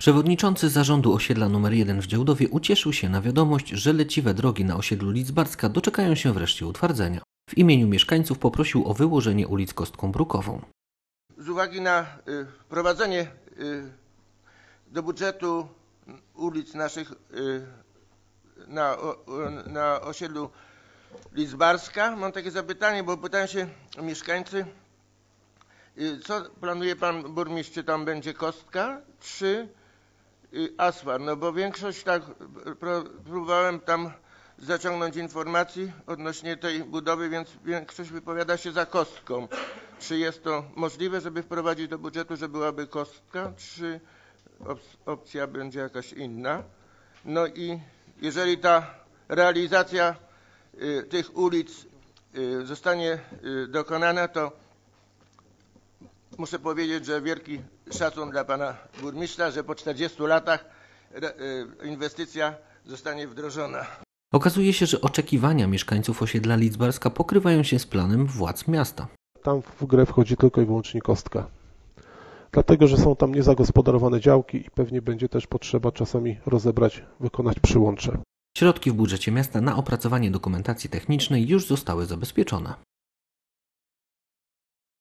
Przewodniczący zarządu osiedla nr 1 w Działdowie ucieszył się na wiadomość, że leciwe drogi na osiedlu Lidzbarska doczekają się wreszcie utwardzenia. W imieniu mieszkańców poprosił o wyłożenie ulic kostką brukową. z uwagi na y, wprowadzenie y, do budżetu ulic naszych y, na, na osiedlu Lidzbarska, mam takie zapytanie, bo pytają się mieszkańcy, y, co planuje pan burmistrz, czy tam będzie kostka, czy y, asfalt? No bo większość tak, y, próbowałem tam zaciągnąć informacji odnośnie tej budowy, więc większość wypowiada się za kostką. Czy jest to możliwe, żeby wprowadzić do budżetu, że byłaby kostka, czy op- opcja będzie jakaś inna? No i jeżeli ta realizacja y, tych ulic zostanie dokonana, to muszę powiedzieć, że wielki szacun dla pana burmistrza, że po 40 latach y, inwestycja zostanie wdrożona. Okazuje się, że oczekiwania mieszkańców osiedla Lidzbarska pokrywają się z planem władz miasta. Tam w grę wchodzi tylko i wyłącznie kostka. Dlatego, że są tam niezagospodarowane działki i pewnie będzie też potrzeba czasami rozebrać, wykonać przyłącze. Środki w budżecie miasta na opracowanie dokumentacji technicznej już zostały zabezpieczone.